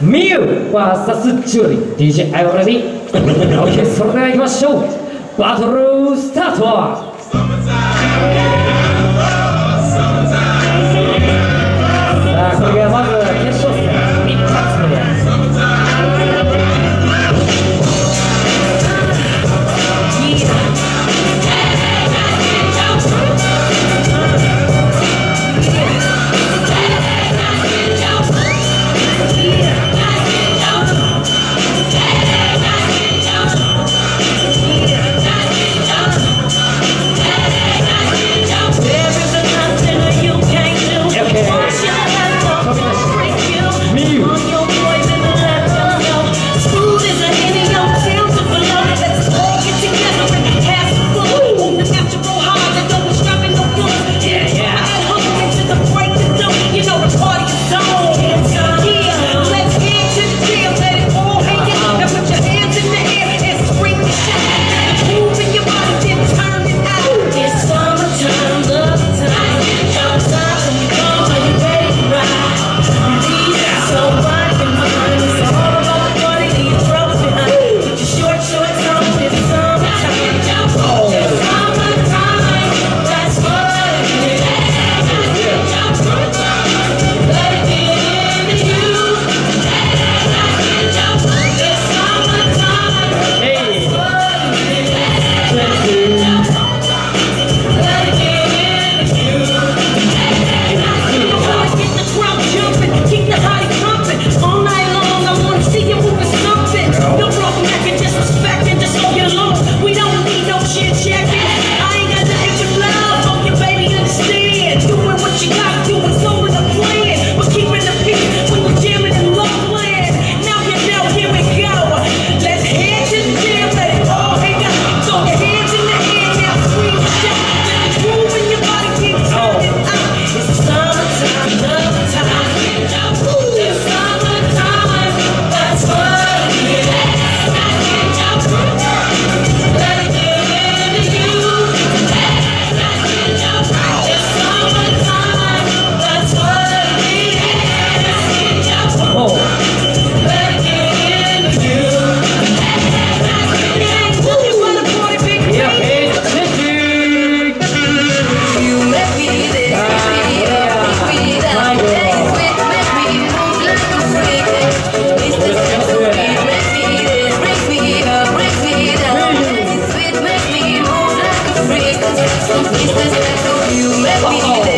ミュー VS ジュリー。DJ アイオレディ OK それではいきましょう。バトルスタート。You make me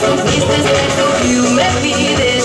son mis desvelos y me pide